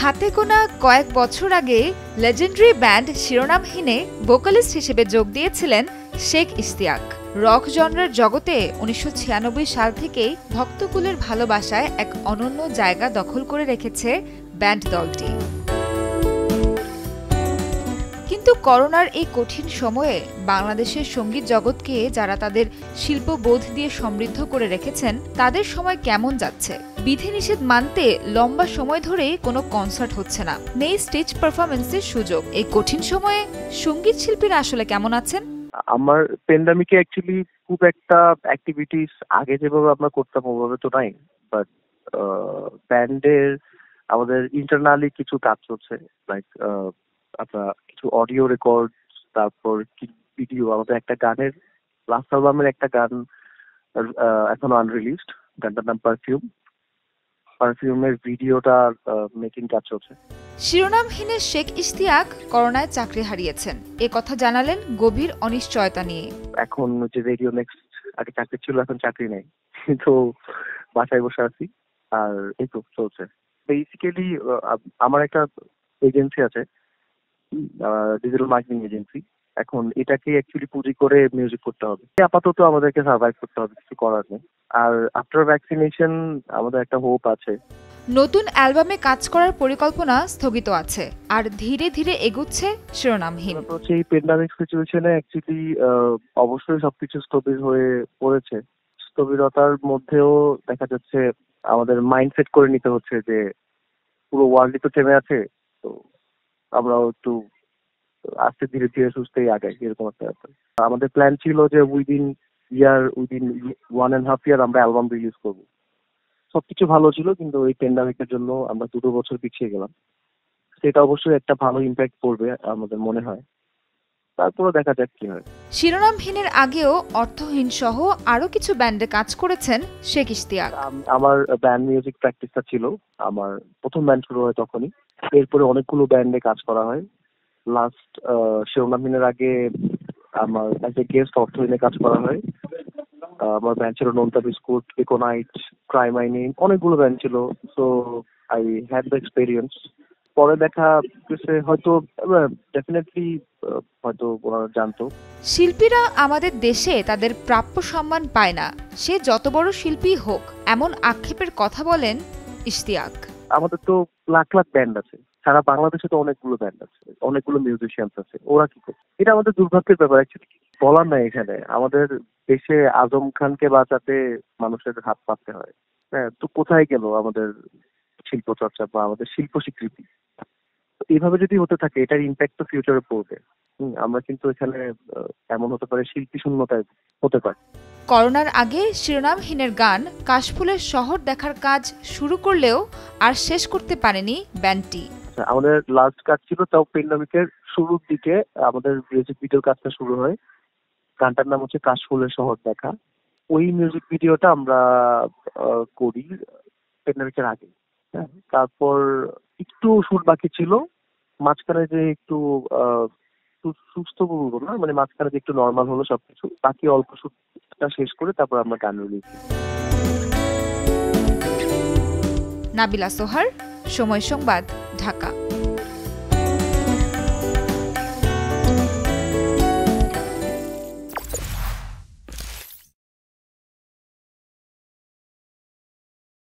হাতে গোনা কয়েক বছর আগে লেজেন্ডারি ব্যান্ড শিরোনামহীনে ভোকালিস্ট হিসেবে যোগ দিয়েছিলেন শেখ ইশতিয়াক। রক জনরের জগতে উনিশশো ছিয়ানব্বই সাল থেকেই ভক্তকুলের ভালোবাসায় এক অনন্য জায়গা দখল করে রেখেছে ব্যান্ড দলটি। কিন্তু করোনার এই কঠিন সময়ে বাংলাদেশের সংগীত জগৎকে যারা তাদের শিল্পবোধ দিয়ে সমৃদ্ধ করে রেখেছেন, তাদের সময় কেমন যাচ্ছে? বিধিনিষেধ মানতে লম্বা সময় ধরে কোনো কনসার্ট হচ্ছে না। নেই স্টেজ পারফরমেন্সের সুযোগ। এই কঠিন সময়ে সংগীত শিল্পীরা আসলে কেমন আছেন? আমার পেন্ডামিকে অ্যাকচুয়ালি খুব একটা অ্যাক্টিভিটিস আগে যেভাবে আমরা করতাম ওভাবে তো নাই বাট ব্যান্ডের আমাদের ইন্টারনালি কিছু কাজ চলছে। লাইক আপনার কিছু অডিও রেকর্ড তারপর ভিডিও আমাদের একটা গানের লাস্ট অ্যালবামের একটা গান এখনও আনরিলিজড গানটার নাম পারফিউম পারফিউমের ভিডিওটা মেকিং কাজ চলছে। শিরোনামহীনের শেখ ইশতিয়াক করোনায় চাকরি হারিয়েছেন। এ কথা জানালেন গভীর অনিশ্চয়তা নিয়ে। এখন যে রেডিও নেক্সট আগে চাকরি ছিল এখন চাকরি নেই। তো বাসায় বসে আছি আর এই তো চলছে। বেসিক্যালি আমার একটা এজেন্সি আছে ডিজিটাল মার্কেটিং এজেন্সি এখন এটাকে অ্যাকচুয়ালি পুঁজি করে মিউজিক করতে হবে। আপাতত আমাদেরকে সার্ভাইভ করতে হবে কিছু করার নেই। আর আফটার ভ্যাকসিনেশন আমাদের একটা হোপ আছে। নতুন অ্যালবামে কাজ করার পরিকল্পনা স্থগিত আছে আর ধীরে ধীরে এগুচ্ছে শিরোনামহীন। হচ্ছে এই পেন্ডামিক সিচুয়েশনে অ্যাকচুয়ালি অবশ্যই সবকিছু স্থবির হয়ে পড়েছে। স্থবিরতার মধ্যেও দেখা যাচ্ছে আমাদের মাইন্ডসেট করে নিতে হচ্ছে যে পুরো ওয়ার্ল্ডই তো থেমে আছে তো আমরাও একটু আস্তে ধীরে ধীরে, সুস্থেই আগাই, এরকম একটা ব্যাপার। আমাদের প্ল্যান ছিল যে within year within one and half year আমরা অ্যালবাম রিলিজ করব। সবকিছু ভালো ছিল, কিন্তু ওই প্যান্ডামিকের জন্য আমরা দুটো বছর পিছিয়ে গেলাম। সেটা অবশ্যই একটা ভালো ইম্প্যাক্ট পড়বে, আমাদের মনে হয়। তারপরে দেখা যাক কি হয়। শিরোনামহীনের আগেও অর্থহীন সহ আরও কিছু ব্যান্ডে কাজ করেছেন শেখ ইশতিয়াক। আম- আমার ব্যান্ড মিউজিক প্র্যাকটিসটা ছিল আমার প্রথম ব্যান্ড শুরু হয় তখনই। এরপরে অনেকগুলো ব্যান্ডে কাজ করা হয়। লাস্ট শিরোনামহীনের আগে আমার অ্যাজ এ গেস্ট অর্থহীনে কাজ করা হয়। আমার ব্যান্ড ছিল নোনতা বিস্কুট ইকোনাইট ক্রাইমাইনি অনেকগুলো ব্যান্ড ছিল। So I had the experience পরে দেখা হয়তো ডেফিনেটলি হয়তো ওনারা জানতো। শিল্পীরা আমাদের দেশে তাদের প্রাপ্য সম্মান পায় না। সে যত বড় শিল্পী হোক এমন আক্ষেপের কথা বলেন ইশতিয়াক। আমাদের তো লাখ লাখ ব্যান্ড আছে। সারা বাংলাদেশে তো অনেকগুলো ব্যান্ড আছে। অনেকগুলো মিউজিশিয়ানস আছে। ওরা কি করছে? এটা আমাদের দুর্ভাগ্যের ব্যাপার। অ্যাকচুয়ালি বলার নাই এখানে। আমাদের দেশে আজম খানকে বাঁচাতে মানুষের হাত পাততে হয়। হ্যাঁ তো কোথায় গেল আমাদের শিল্প চর্চা বা আমাদের শিল্প স্বীকৃতি। এইভাবে যদি হতে থাকে এটার ইম্প্যাক্ট তো ফিউচারে পড়বে। আমরা কিন্তু এখানে এমন হতে পারে শিল্পী শূন্যতায় হতে পারে। করোনার আগে শিরোনামহীনের গান কাশফুলের শহর দেখার কাজ শুরু করলেও আর শেষ করতে পারেনি ব্যান্ডটি আচ্ছা, আমাদের লাস্ট কাজ ছিল তাও পেন্ডামিকের শুরুর দিকে আমাদের মিউজিক ভিডিওর কাজটা শুরু হয়। গানটার নাম হচ্ছে কাশফুলের শহর দেখা। ওই মিউজিক ভিডিওটা আমরা করি পেন্ডামিকের আগে। তারপর একটু শুট বাকি ছিল। মাঝখানে যে একটু সুস্থ বলব না মানে মাঝখানে যে একটু নর্মাল হলো সবকিছু, বাকি অল্প শুটটা শেষ করে তারপর আমরা গান রিলিজ নাবিলা সোহার, সময় সংবাদ, ঢাকা।